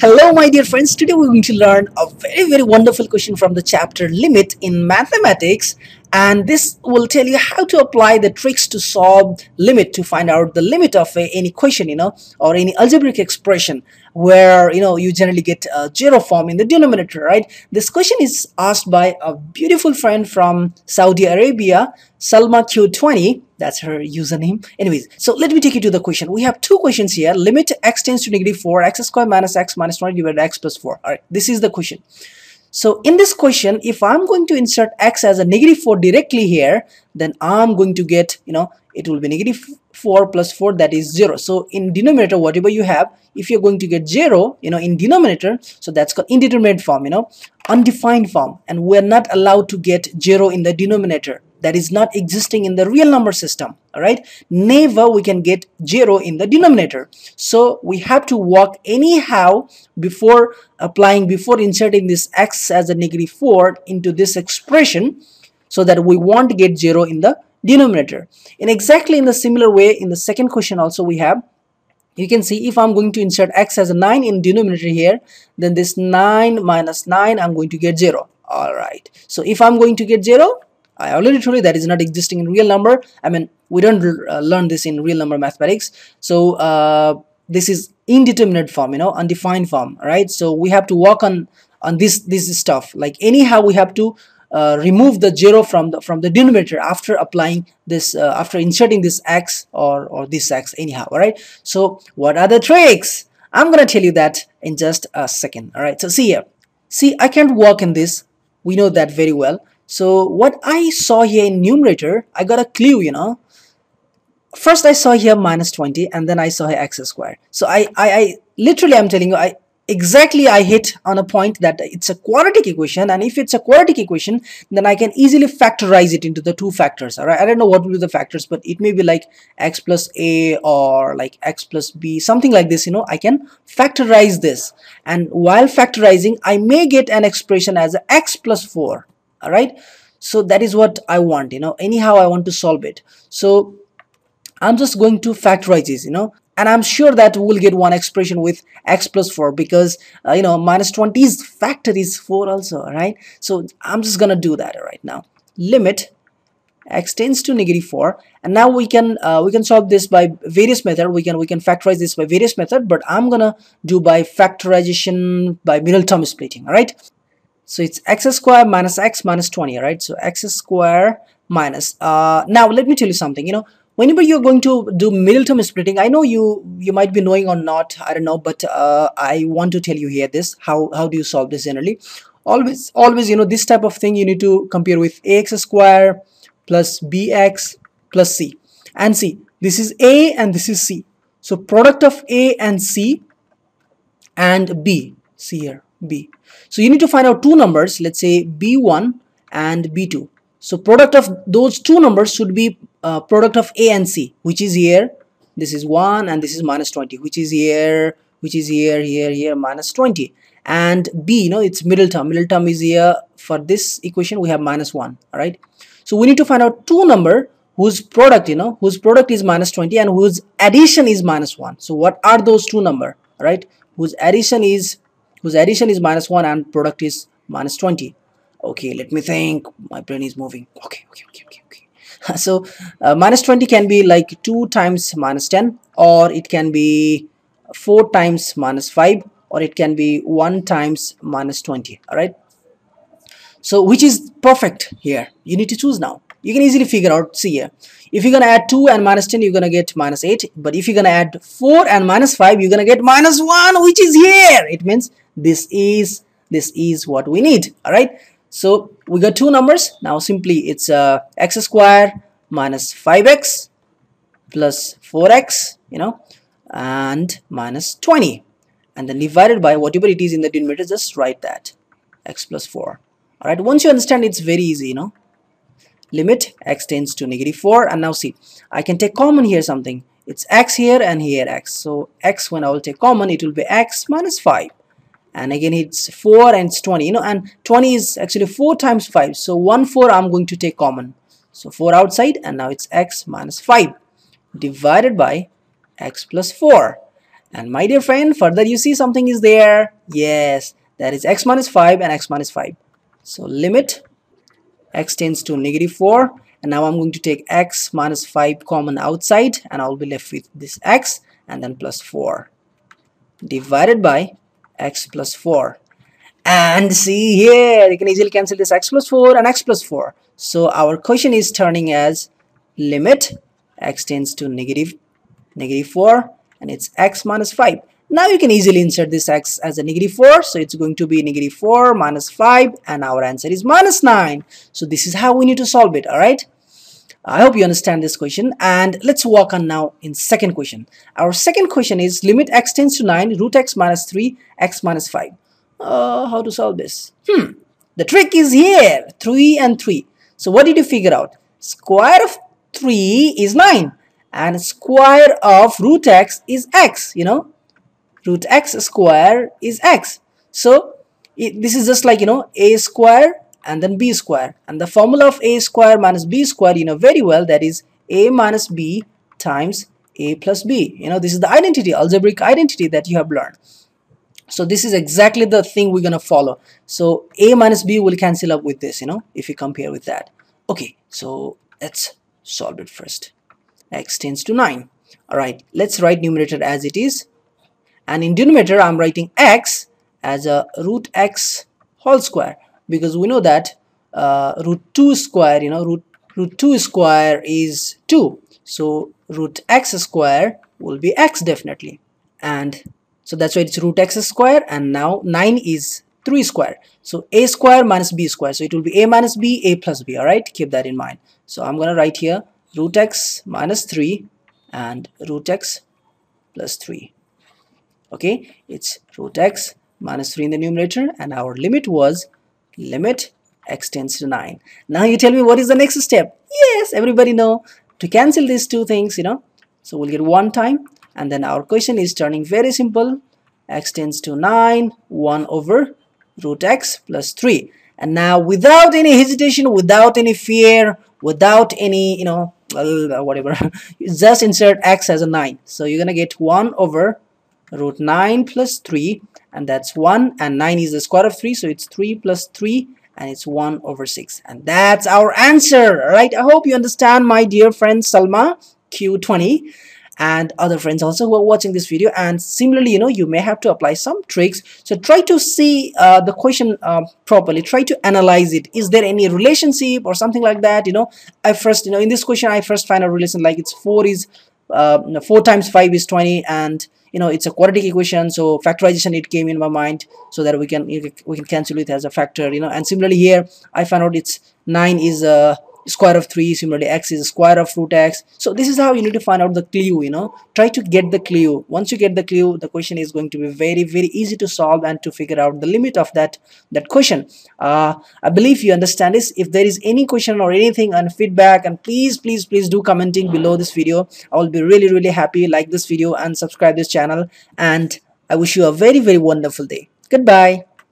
Hello my dear friends, today we're going to learn a very very wonderful question from the chapter limit in mathematics and this will tell you how to apply the tricks to solve limit to find out the limit of a, any equation you know or any algebraic expression where you know you generally get a zero form in the denominator right? This question is asked by a beautiful friend from Saudi Arabia Salma Q20 that's her username. Anyways so let me take you to the question. We have two questions here. Limit x tends to negative 4 x squared minus x minus 20 divided by x plus 4 all right this is the question so in this question, if I'm going to insert x as a negative 4 directly here, then I'm going to get, you know, it will be negative 4 plus 4 that is 0. So in denominator, whatever you have, if you're going to get 0, you know, in denominator, so that's called indeterminate form, you know, undefined form. And we're not allowed to get 0 in the denominator that is not existing in the real number system all right? Never we can get zero in the denominator. So we have to work anyhow before applying before inserting this x as a negative 4 into this expression so that we won't get zero in the denominator. In exactly in the similar way in the second question also we have you can see if I'm going to insert x as a 9 in denominator here then this 9 minus 9 I'm going to get 0 alright so if I'm going to get 0 I already told you that is not existing in real number. I mean, we don't uh, learn this in real number mathematics. So uh, this is indeterminate form, you know, undefined form, right? So we have to work on on this this stuff. Like anyhow, we have to uh, remove the zero from the from the denominator after applying this uh, after inserting this x or or this x anyhow. All right. So what are the tricks? I'm gonna tell you that in just a second. All right. So see here. See, I can't work in this. We know that very well so what I saw here in numerator, I got a clue, you know. First I saw here minus 20 and then I saw here x squared. So I, I, I literally I'm telling you, I exactly I hit on a point that it's a quadratic equation and if it's a quadratic equation then I can easily factorize it into the two factors all right I don't know what will be the factors but it may be like x plus a or like x plus b something like this you know I can factorize this and while factorizing I may get an expression as x plus 4 all right? So that is what I want you know anyhow I want to solve it. So I'm just going to factorize this you know and I'm sure that we'll get one expression with x plus 4 because uh, you know minus 20's factor is 4 also right? So I'm just gonna do that right now. Limit x tends to negative 4 and now we can uh, we can solve this by various method. We can we can factorize this by various method but I'm gonna do by factorization by middle term splitting all right so it's x square minus x minus 20, right? So x square minus. Uh, now let me tell you something. You know, whenever you're going to do middle term splitting, I know you you might be knowing or not. I don't know, but uh, I want to tell you here this. How how do you solve this generally? Always always you know this type of thing you need to compare with ax square plus bx plus c and c. This is a and this is c. So product of a and c and b. See here b. So you need to find out two numbers let's say b1 and b2 so product of those two numbers should be uh, product of a and c which is here this is 1 and this is minus 20 which is here which is here here here minus 20 and b you know it's middle term. Middle term is here. For this equation we have minus 1 all right? So we need to find out two number whose product you know whose product is minus 20 and whose addition is minus 1 so what are those two number right? Whose addition is whose addition is minus 1 and product is minus 20 okay let me think. My brain is moving. Okay okay okay okay okay. So uh, minus 20 can be like 2 times minus 10 or it can be 4 times minus 5 or it can be 1 times minus 20 all right so which is perfect here. You need to choose now. You can easily figure out see here. If you're gonna add 2 and minus 10 you're gonna get minus 8 but if you're gonna add 4 and minus 5 you're gonna get minus 1 which is here. It means this is this is what we need all right? So we got two numbers. Now simply it's uh, x square minus 5x plus 4x you know and minus 20 and then divided by whatever it is in the denominator just write that x plus 4 all right once you understand it's very easy you know. Limit x tends to negative 4 and now see I can take common here something. It's x here and here x. So x when I will take common it will be x minus 5 and again it's 4 and it's 20 you know and 20 is actually 4 times 5 so 1 4 I'm going to take common. So 4 outside and now it's x minus 5 divided by x plus 4 and my dear friend further you see something is there? Yes that is x minus 5 and x minus 5 so limit x tends to negative 4 and now I'm going to take x minus 5 common outside and I'll be left with this x and then plus 4 divided by x plus 4 and see here you can easily cancel this x plus 4 and x plus 4 so our question is turning as limit x tends to negative negative 4 and it's x minus 5 now you can easily insert this x as a negative 4 so it's going to be negative 4 minus 5 and our answer is minus 9 so this is how we need to solve it all right I hope you understand this question and let's walk on now in second question. Our second question is limit x tends to 9 root x minus 3 x minus 5. Uh, how to solve this? Hmm, the trick is here 3 and 3. So what did you figure out? Square of 3 is 9 and square of root x is x you know root x square is x so it, this is just like you know a square and then b square. And the formula of a square minus b square you know very well that is a minus b times a plus b. You know this is the identity algebraic identity that you have learned. So this is exactly the thing we're gonna follow. So a minus b will cancel up with this you know if you compare with that. Okay so let's solve it first. X tends to 9 alright let's write numerator as it is. And in denominator I'm writing x as a root x whole square because we know that uh, root 2 square you know root root 2 square is 2 so root x square will be x definitely. And so that's why it's root x square. And now 9 is 3 square. So a square minus b square. So it will be a minus b a plus b. All right? Keep that in mind. So i'm gonna write here root x minus 3 and root x plus 3 okay? It's root x minus 3 in the numerator. And our limit was limit x tends to 9 now you tell me what is the next step. Yes everybody know to cancel these two things you know. So we'll get one time and then our question is turning very simple. X tends to 9 1 over root x plus 3 and now without any hesitation without any fear without any you know whatever just insert x as a 9 so you're gonna get 1 over root 9 plus 3 and that's 1 and 9 is the square of 3 so it's 3 plus 3 and it's 1 over 6 and that's our answer right? I hope you understand my dear friend Salma Q20 and other friends also who are watching this video. And similarly you know you may have to apply some tricks. So try to see uh, the question uh, properly. Try to analyze it. Is there any relationship or something like that? You know I first you know in this question I first find a relation like it's 4 is uh, 4 times 5 is 20 and you know it's a quadratic equation so factorization it came in my mind so that we can we can cancel it as a factor you know. And similarly here I found out it's 9 is a square of 3 similarly x is square of root x. So this is how you need to find out the clue you know. Try to get the clue. Once you get the clue the question is going to be very very easy to solve and to figure out the limit of that that question. Uh, I believe you understand this. If there is any question or anything and feedback and please please please do commenting below this video. I will be really really happy. Like this video and subscribe this channel. And I wish you a very very wonderful day. Goodbye